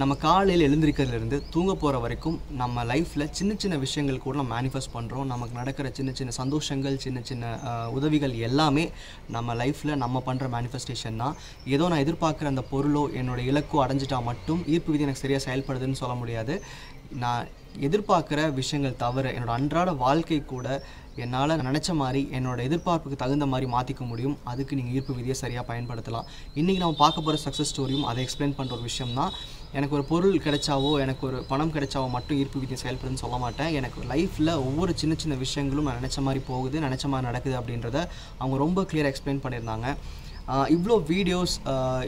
நம்ம காலையில் எழுந்திருக்கிறதுலேருந்து தூங்க போகிற வரைக்கும் நம்ம லைஃப்பில் சின்ன சின்ன விஷயங்கள் கூட நம்ம மேனிஃபெஸ்ட் பண்ணுறோம் நமக்கு நடக்கிற சின்ன சின்ன சந்தோஷங்கள் சின்ன சின்ன உதவிகள் எல்லாமே நம்ம லைஃப்பில் நம்ம பண்ணுற மேனிஃபெஸ்டேஷன் தான். ஏதோ நான் எதிர்பார்க்குற அந்த பொருளோ என்னோட இலக்கோ அடைஞ்சிட்டா மட்டும் ஈர்ப்பு விதி எனக்கு சரியாக செயல்படுதுன்னு சொல்ல முடியாது. நான் எதிர்பார்க்குற விஷயங்கள் தவிர என்னோடய அன்றாட வாழ்க்கை கூட என்னால் நினச்ச மாதிரி என்னோட எதிர்பார்ப்புக்கு தகுந்த மாதிரி மாற்றிக்க முடியும். அதுக்கு நீங்கள் ஈர்ப்பு விதியை சரியாக பயன்படுத்தலாம். இன்றைக்கி நம்ம பார்க்க போகிற சக்ஸஸ் ஸ்டோரியும் அதை எக்ஸ்பிளைன் பண்ணுற ஒரு விஷயம் தான். எனக்கு ஒரு பொருள் கிடைச்சாவோ எனக்கு ஒரு பணம் கிடைச்சாவோ மட்டும் ஈர்ப்பு விதியை செயல்படுதுன்னு சொல்ல மாட்டேன். எனக்கு லைஃப்பில் ஒவ்வொரு சின்ன சின்ன விஷயங்களும் நான் நினச்ச மாதிரி போகுது நினச்ச மாதிரி நடக்குது அப்படின்றத அவங்க ரொம்ப கிளியராக எக்ஸ்பிளைன் பண்ணியிருந்தாங்க. இவ்வளோ வீடியோஸ்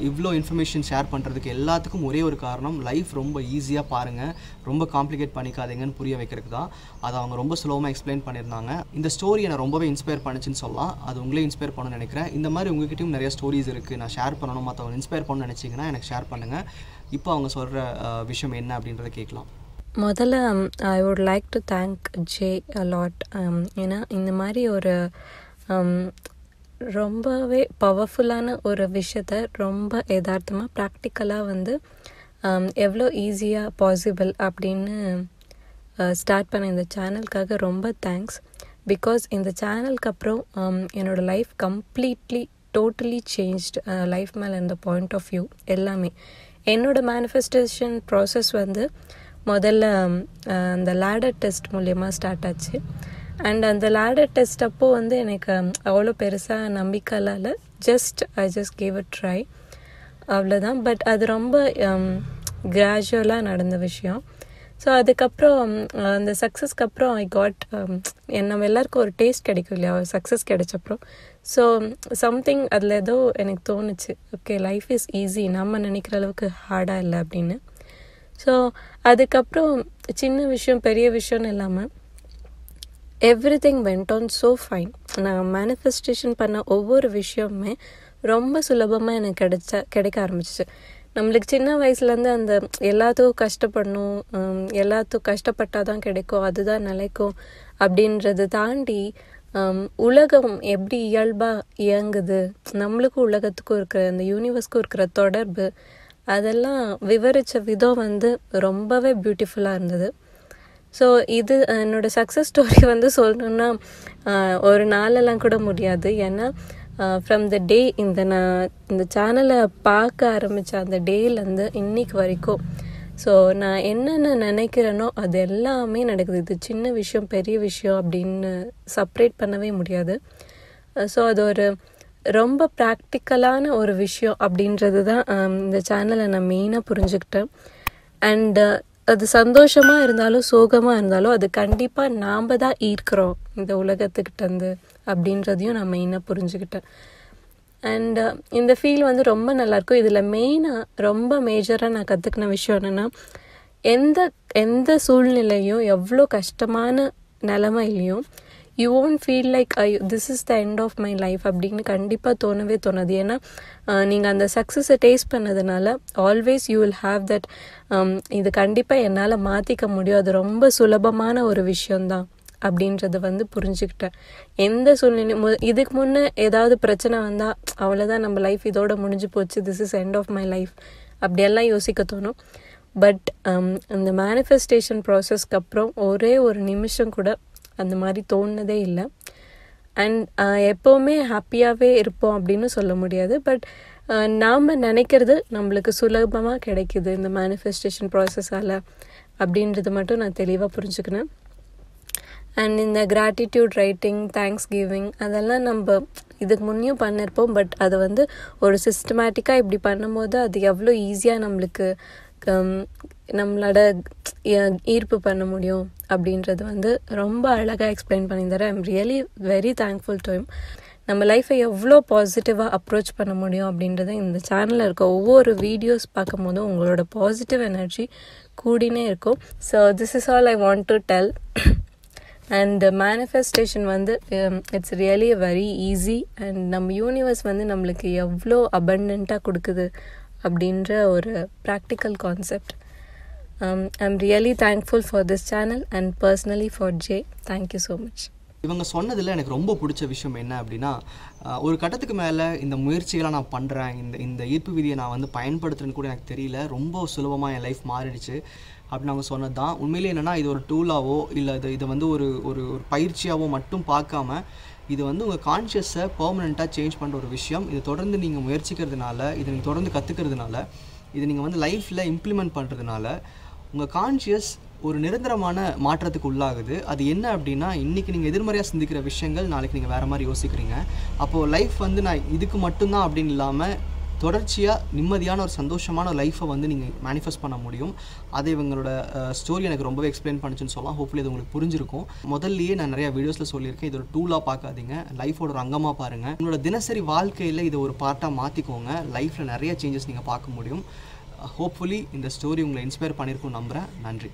இவ்வளோ இன்ஃபர்மேஷன் ஷேர் பண்ணுறதுக்கு எல்லாத்துக்கும் ஒரே ஒரு காரணம் லைஃப் ரொம்ப ஈஸியாக பாருங்கள் ரொம்ப காம்ப்ளிகேட் பண்ணிக்காதீங்கன்னு புரிய வைக்கிறதுக்கு தான். அதை அவங்க ரொம்ப சுலபமாக எக்ஸ்பிளைன் பண்ணியிருந்தாங்க. இந்த ஸ்டோரி என்னை ரொம்பவே இன்ஸ்பயர் பண்ணுச்சுன்னு சொல்லலாம். அது உங்களே இன்ஸ்பயர் பண்ணணும்னு நினைக்கிறேன். இந்த மாதிரி உங்ககிட்டயும் நிறைய ஸ்டோரிஸ் இருக்குது நான் ஷேர் பண்ணணும் மற்றவங்க இன்ஸ்பயர் பண்ணணும்னு நினச்சிங்கன்னா எனக்கு ஷேர் பண்ணுங்கள் இப்போ அவங்க சொல்கிற விஷயம் என்ன அப்படின்றத கேட்கலாம். முதல்ல I would like to thank J a lot ஏன்னா இந்த மாதிரி ஒரு ரொம்பவே பவர்ஃபுல்லான ஒரு விஷயத்த ரொம்ப யதார்த்தமாக ப்ராக்டிக்கலாக வந்து எவ்வளோ ஈஸியாக பாசிபிள் அப்படின்னு ஸ்டார்ட் பண்ண இந்த சேனலுக்காக ரொம்ப தேங்க்ஸ் பிகாஸ் இந்த சேனலுக்கு அப்புறம் என்னோடய life completely totally changed life மேலே இந்த பாயிண்ட் ஆஃப் வியூ எல்லாமே. என்னோட மேனிஃபெஸ்டேஷன் ப்ராசஸ் வந்து முதல்ல அந்த லேடர் டெஸ்ட் மூலயமா ஸ்டார்ட் ஆச்சு. அண்ட் அந்த லேடர் டெஸ்ட் அப்போ வந்து எனக்கு அவ்வளோ பெருசாக நம்பிக்கைலாம் இல்லை. Just I just gave a try அவ்வளோதான் பட் அது ரொம்ப um, கிராஜுவலாக நடந்த விஷயம். ஸோ அதுக்கப்புறம் uh, அந்த சக்ஸஸ்க்கு அப்புறம் ஐ காட் um, நம்ம எல்லாருக்கும் ஒரு டேஸ்ட் கிடைக்கும் இல்லையா? சக்ஸஸ் கிடைச்சப்புறம் ஸோ சம்திங் அதில் ஏதோ எனக்கு தோணுச்சு. ஓகே லைஃப் இஸ் ஈஸி நம்ம நினைக்கிற அளவுக்கு ஹார்டாக இல்லை அப்படின்னு. ஸோ அதுக்கப்புறம் சின்ன விஷயம் பெரிய விஷயம்னு இல்லாமல் everything went on so fine நான் மேனிஃபெஸ்டேஷன் பண்ண ஒவ்வொரு விஷயமுமே ரொம்ப சுலபமாக எனக்கு கிடைச்ச கிடைக்க ஆரம்பிச்சிச்சு. நம்மளுக்கு சின்ன வயசுலேருந்து அந்த எல்லாத்துக்கும் கஷ்டப்படணும் எல்லாத்துக்கும் கஷ்டப்பட்டால் தான் கிடைக்கும் அதுதான் நிலைக்கும் அப்படின்றத தாண்டி உலகம் எப்படி இயல்பாக இயங்குது நம்மளுக்கும் உலகத்துக்கும் இருக்கிற அந்த யூனிவர்ஸ்க்கும் இருக்கிற தொடர்பு அதெல்லாம் விவரித்த விதம் வந்து ரொம்பவே பியூட்டிஃபுல்லாக இருந்தது. ஸோ இது என்னோடய சக்ஸஸ் ஸ்டோரி வந்து சொல்லணுன்னா ஒரு நாளெல்லாம் கூட முடியாது. ஏன்னா ஃப்ரம் த டே இந்த நான் இந்த சேனலை பார்க்க ஆரம்பித்த அந்த டேலேருந்து இன்னைக்கு வரைக்கும். ஸோ நான் என்னென்ன நினைக்கிறேனோ அது எல்லாமே நடக்குது. இது சின்ன விஷயம் பெரிய விஷயம் அப்படின்னு செப்ரேட் பண்ணவே முடியாது. ஸோ அது ஒரு ரொம்ப ப்ராக்டிக்கலான ஒரு விஷயம் அப்படின்றது தான் இந்த சேனலை நான் மெயினாக புரிஞ்சுக்கிட்டேன். அண்டு அது சந்தோஷமாக இருந்தாலும் சோகமாக இருந்தாலும் அது கண்டிப்பாக நாம் தான் ஈர்க்கிறோம் இந்த உலகத்துக்கிட்டேருந்து அப்படின்றதையும் நான் மெயினாக புரிஞ்சுக்கிட்டேன் அண்ட் uh, இந்த ஃபீல் வந்து ரொம்ப நல்லாயிருக்கும். இதில் மெயினாக ரொம்ப மேஜராக நான் கற்றுக்கின விஷயம் என்னென்னா எந்த எந்த சூழ்நிலையும் எவ்வளோ கஷ்டமான நிலமையிலையும் you won't feel like I this is the end of my life அப்படின்னு கண்டிப்பாக தோணவே தோணாது. ஏன்னா uh, நீங்கள் அந்த சக்ஸஸை டேஸ்ட் பண்ணதுனால always you will have that இது கண்டிப்பாக என்னால் மாற்றிக்க முடியும். அது ரொம்ப சுலபமான ஒரு விஷயந்தான் அப்படின்றத வந்து புரிஞ்சுக்கிட்டேன். எந்த சூழ்நிலை மு இதுக்கு முன்னே ஏதாவது பிரச்சனை வந்தால் அவ்வளோதான் நம்ம லைஃப் இதோட முடிஞ்சு போச்சு. This is end of my life அப்படியெல்லாம் யோசிக்க தோணும். பட் um, இந்த மேனிஃபெஸ்டேஷன் ப்ராசஸ்க்கு அப்புறம் ஒரே ஒரு நிமிஷம் கூட அந்த மாதிரி தோணுனதே இல்லை. அண்ட் எப்போவுமே ஹாப்பியாகவே இருப்போம் அப்படின்னு சொல்ல முடியாது. பட் நாம் நினைக்கிறது நம்மளுக்கு சுலபமாக கிடைக்குது. இந்த மேனிஃபெஸ்டேஷன் ப்ராசஸால் அப்படின்றது மட்டும் நான் தெளிவாக புரிஞ்சுக்கினேன். அண்ட் இந்த கிராட்டிடியூட் ரைட்டிங் தேங்க்ஸ் கிவிங் அதெல்லாம் நம்ம இதுக்கு முன்னையும் பண்ணியிருப்போம் பட் அதை வந்து ஒரு சிஸ்டமேட்டிக்காக இப்படி பண்ணும்போது அது எவ்வளோ ஈஸியாக நம்மளுக்கு நம்மளோட ஈர்ப்பு பண்ண முடியும் அப்படின்றது வந்து ரொம்ப அழகாக எக்ஸ்பிளைன் பண்ணியிருந்தார். I'm really very thankful to நம்ம லைஃப்பை எவ்வளோ பாசிட்டிவாக அப்ரோச் பண்ண முடியும் அப்படின்றத இந்த சேனலில் இருக்க ஒவ்வொரு வீடியோஸ் பார்க்கும்போதும் உங்களோட பாசிட்டிவ் எனர்ஜி கூடினே இருக்கும். So this is all I want to tell and manifestation வந்து it's really very easy and நம்ம யூனிவர்ஸ் வந்து நம்மளுக்கு எவ்வளோ அபண்டண்ட்டாக கொடுக்குது அப்படின்ற ஒரு practical concept I'm really thankful for this channel and personally for J thank you so much இவங்க சொன்னதில் எனக்கு ரொம்ப பிடிச்ச விஷயம் என்ன அப்படின்னா ஒரு கட்டத்துக்கு மேலே இந்த முயற்சிகளை நான் பண்ணுறேன் இந்த இந்த ஈர்ப்பு விதியை நான் வந்து பயன்படுத்துறேன்னு கூட எனக்கு தெரியல. ரொம்ப சுலபமாக என் லைஃப் மாறிடுச்சு அப்படின்னு அவங்க சொன்னது தான் உண்மையிலே என்னென்னா இது ஒரு டூலாவோ இல்லை இது இதை வந்து ஒரு ஒரு ஒரு பயிற்சியாவோ மட்டும் பார்க்காம இது வந்து உங்கள் கான்ஷியஸை பர்மனெண்ட்டாக சேஞ்ச் பண்ணுற ஒரு விஷயம். இது தொடர்ந்து நீங்கள் முயற்சிக்கிறதுனால இதை நீங்கள் தொடர்ந்து கற்றுக்கிறதுனால இதை நீங்கள் வந்து லைஃப்பில் இம்ப்ளிமெண்ட் பண்ணுறதுனால உங்கள் கான்ஷியஸ் ஒரு நிரந்தரமான மாற்றத்துக்கு உள்ளாகுது. அது என்ன அப்படின்னா இன்றைக்கி நீங்கள் எதிர்மறையாக சிந்திக்கிற விஷயங்கள் நாளைக்கு நீங்கள் வேறு மாதிரி யோசிக்கிறீங்க. அப்போது லைஃப் வந்து நான் இதுக்கு மட்டும்தான் அப்படின்னு இல்லாமல் தொடர்ச்சியாக நிம்மதியான ஒரு சந்தோஷமான லைஃப்பை வந்து நீங்கள் மேனிஃபெஸ்ட் பண்ண முடியும். அது இவங்களோட ஸ்டோரி எனக்கு ரொம்பவே எக்ஸ்பிளைன் பண்ணுச்சுன்னு சொல்லலாம். ஹோப்ஃபுல்லி இது உங்களுக்கு புரிஞ்சிருக்கும். முதல்லயே நான் நிறைய வீடியோஸில் சொல்லியிருக்கேன். இது ஒரு டூலாக பார்க்காதீங்க. லைஃபோட ஒரு அங்கமாக பாருங்கள் உங்களோட தினசரி வாழ்க்கையில் இதை ஒரு பார்ட்டாக மாற்றிக்கோங்க லைஃப்பில் நிறைய சேஞ்சஸ் நீங்கள் பார்க்க முடியும். ஹோப்ஃபுல்லி இந்த ஸ்டோரி உங்களை இன்ஸ்பயர் பண்ணியிருக்கும் நம்புகிறேன் நன்றி.